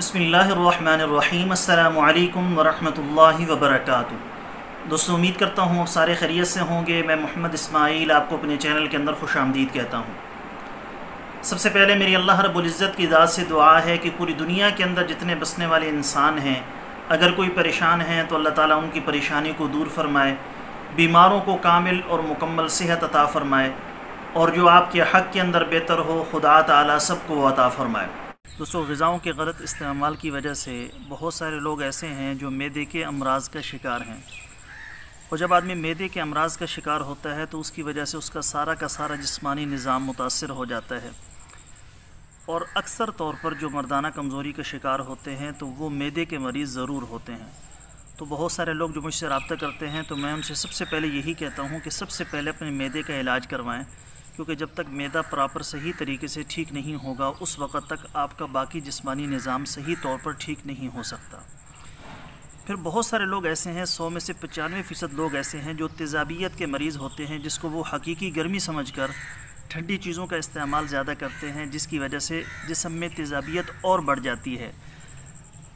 بسم اللہ الرحمن الرحیم، السلام علیکم ورحمۃ اللہ وبرکاتہ۔ دوستوں امید کرتا ہوں سارے خیریت سے ہوں گے۔ میں محمد اسماعیل آپ کو اپنے چینل کے اندر خوش آمدید کہتا ہوں۔ سب سے پہلے میری اللہ رب العزت کی ذات سے دعا ہے کہ پوری دنیا کے اندر جتنے بسنے والے انسان ہیں، اگر کوئی پریشان ہیں تو اللہ تعالیٰ ان کی پریشانی کو دور فرمائے، بیماروں کو کامل اور مکمل صحت عطا فرمائے، اور جو آپ کے حق کے اندر بہتر ہو، خدا تعالیٰ سب کو عطا فرمائے۔ دوستوں غذاؤں کے غلط استعمال کی وجہ سے بہت سارے لوگ ایسے ہیں جو میدے کے امراض کا شکار ہیں۔ اور جب آدمی میدے کے امراض کا شکار ہوتا ہے تو اس کی وجہ سے اس کا سارا کا سارا جسمانی نظام متاثر ہو جاتا ہے۔ اور اکثر طور پر جو مردانہ کمزوری کا شکار ہوتے ہیں تو وہ میدے کے مریض ضرور ہوتے ہیں۔ تو بہت سارے لوگ جو مجھ سے رابطہ کرتے ہیں تو میں ان سے سب سے پہلے یہی کہتا ہوں کہ سب سے پہلے اپنے میدے کا علاج کروائیں۔ کیونکہ جب تک میدا پراپر صحیح طریقے سے ٹھیک نہیں ہوگا، اس وقت تک آپ کا باقی جسمانی نظام صحیح طور پر ٹھیک نہیں ہو سکتا۔ پھر بہت سارے لوگ ایسے ہیں، سو میں سے پچانوے فیصد لوگ ایسے ہیں جو تیزابیت کے مریض ہوتے ہیں، جس کو وہ حقیقی گرمی سمجھ کر ٹھنڈی چیزوں کا استعمال زیادہ کرتے ہیں، جس کی وجہ سے جسم میں تیزابیت اور بڑھ جاتی ہے۔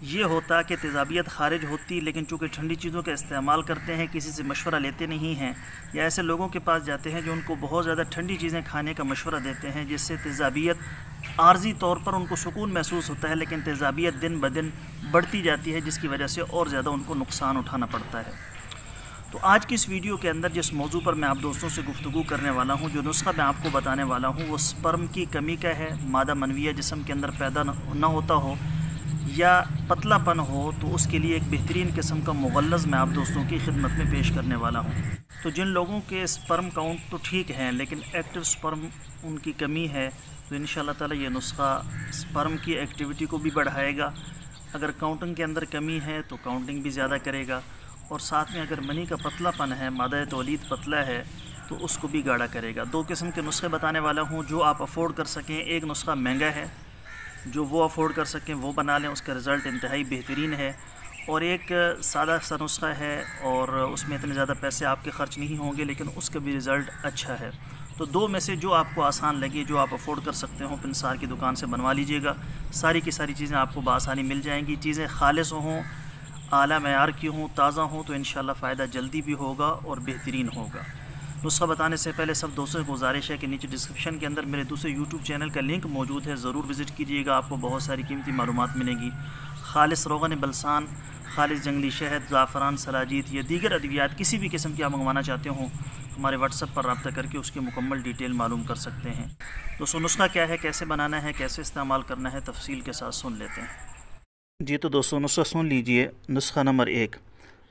یہ ہوتا کہ تیزابیت خارج ہوتی، لیکن چونکہ ٹھنڈی چیزوں کا استعمال کرتے ہیں، کسی سے مشورہ لیتے نہیں ہیں یا ایسے لوگوں کے پاس جاتے ہیں جو ان کو بہت زیادہ ٹھنڈی چیزیں کھانے کا مشورہ دیتے ہیں، جس سے تیزابیت عارضی طور پر ان کو سکون محسوس ہوتا ہے، لیکن تیزابیت دن بدن بڑھتی جاتی ہے، جس کی وجہ سے اور زیادہ ان کو نقصان اٹھانا پڑتا ہے۔ تو آج کی اس ویڈیو کے اندر جس موضوع پر میں آپ دوستوں سے گفتگو کرنے والا ہوں، جو نسخہ میں آپ کو بتانے والا ہوں، وہ سپرم کی کمی کا ہے، مادہ منویہ جسم کے اندر پیدا نہ ہوتا ہو یا پتلا پن ہو تو اس کے لیے ایک بہترین قسم کا مغلظ میں آپ دوستوں کی خدمت میں پیش کرنے والا ہوں۔ تو جن لوگوں کے سپرم کاؤنٹ تو ٹھیک ہیں لیکن ایکٹیو سپرم ان کی کمی ہے، تو ان شاء اللہ تعالیٰ یہ نسخہ سپرم کی ایکٹیویٹی کو بھی بڑھائے گا۔ اگر کاؤنٹنگ کے اندر کمی ہے تو کاؤنٹنگ بھی زیادہ کرے گا۔ اور ساتھ میں اگر منی کا پتلا پن ہے، مادہ تولید پتلا ہے، تو اس کو بھی گاڑا کرے گا۔ دو قسم کے نسخے بتانے والا ہوں جو آپ افورڈ کر سکیں۔ ایک نسخہ مہنگا ہے جو وہ افورڈ کر سکیں، وہ بنا لیں، اس کا رزلٹ انتہائی بہترین ہے۔ اور ایک سادہ سا نسخہ ہے اور اس میں اتنے زیادہ پیسے آپ کے خرچ نہیں ہوں گے، لیکن اس کا بھی رزلٹ اچھا ہے۔ تو دو میں سے جو آپ کو آسان لگے، جو آپ افورڈ کر سکتے ہوں، پنسار کی دکان سے بنوا لیجیے گا۔ ساری کی ساری چیزیں آپ کو بآسانی مل جائیں گی۔ چیزیں خالص ہوں، اعلیٰ معیار کی ہوں، تازہ ہوں، تو انشاءاللہ فائدہ جلدی بھی ہوگا اور بہترین ہوگا۔ نسخہ بتانے سے پہلے سب دوستوں کو گزارش ہے کہ نیچے ڈسکرپشن کے اندر میرے دوسرے یوٹیوب چینل کا لنک موجود ہے، ضرور وزٹ کیجیے گا، آپ کو بہت ساری قیمتی معلومات ملیں گی۔ خالص روغن بلسان، خالص جنگلی شہد، زعفران، سلاجیت یا دیگر ادویات کسی بھی قسم کی آپ منگوانا چاہتے ہوں، ہمارے واٹس اپ پر رابطہ کر کے اس کی مکمل ڈیٹیل معلوم کر سکتے ہیں۔ دوستوں نسخہ کیا ہے، کیسے بنانا ہے، کیسے استعمال کرنا ہے، تفصیل کے ساتھ سن لیتے ہیں۔ جی تو دوستوں نسخہ سن لیجیے۔ نسخہ نمبر ایک۔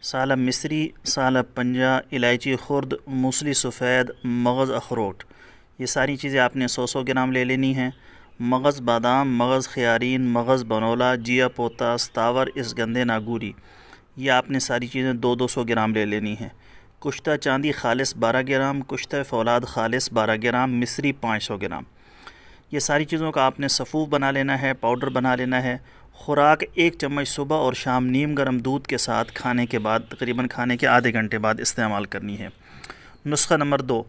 سالب مصری سالب پنجا الائچی خرد، موسلی سفید، مغز اخروٹ۔ یہ ساری چیزیں آپ نے سو سو گرام لے لینی ہیں۔ مغز بادام، مغز خیارین، مغز بنولا، جیا پوتا ستاور اس گندے ناگوری۔ یہ آپ نے ساری چیزیں دو دو سو گرام لے لینی ہیں۔ کشتہ چاندی خالص بارہ گرام، کشتہ فولاد خالص بارہ گرام، مصری پانچ سو گرام۔ یہ ساری چیزوں کا آپ نے صفوف بنا لینا ہے، پاؤڈر بنا لینا ہے۔ خوراک ایک چمچ صبح اور شام نیم گرم دودھ کے ساتھ کھانے کے بعد، تقریباً کھانے کے آدھے گھنٹے بعد استعمال کرنی ہے۔ نسخہ نمبر دو،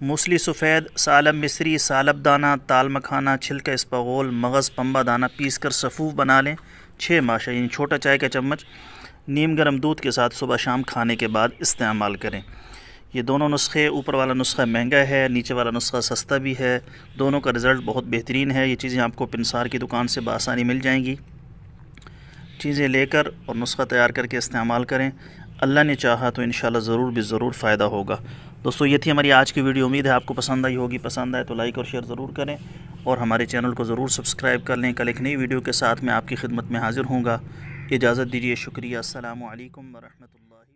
موسلی سفید سالب مصری، سالب دانہ، تال مکھانہ چھلکا اسپغول مغز پمبا دانہ پیس کر صفوف بنا لیں۔ چھ ماشا یعنی چھوٹا چائے کا چمچ نیم گرم دودھ کے ساتھ صبح شام کھانے کے بعد استعمال کریں۔ یہ دونوں نسخے، اوپر والا نسخہ مہنگا ہے، نیچے والا نسخہ سستا بھی ہے۔ دونوں کا رزلٹ بہت بہترین ہے۔ یہ چیزیں آپ کو پنسار کی دکان سے بآسانی مل جائیں گی۔ چیزیں لے کر اور نسخہ تیار کر کے استعمال کریں۔ اللہ نے چاہا تو انشاءاللہ ضرور بھی ضرور فائدہ ہوگا۔ دوستو، یہ تھی ہماری آج کی ویڈیو۔ امید ہے آپ کو پسند آئی ہوگی۔ پسند آئے تو لائک اور شیئر ضرور کریں اور ہمارے چینل کو ضرور سبسکرائب کر لیں۔ کل ایک نئی ویڈیو کے ساتھ میں آپ کی خدمت میں حاضر ہوں گا۔ اجازت دیجیے شکریہ۔ السلام علیکم ورحمۃ اللہ